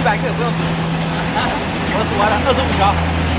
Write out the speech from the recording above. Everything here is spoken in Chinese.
一百个不用数，我数完了，二十五条。